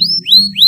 Thank you.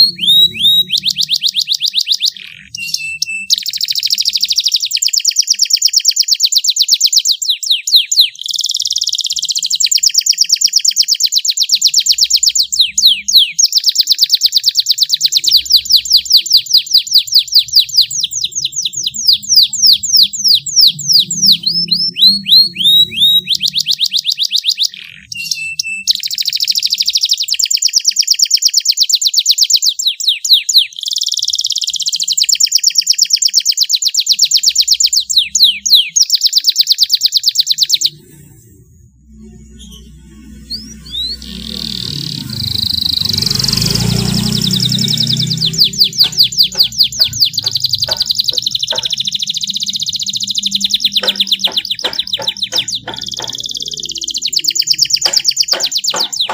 you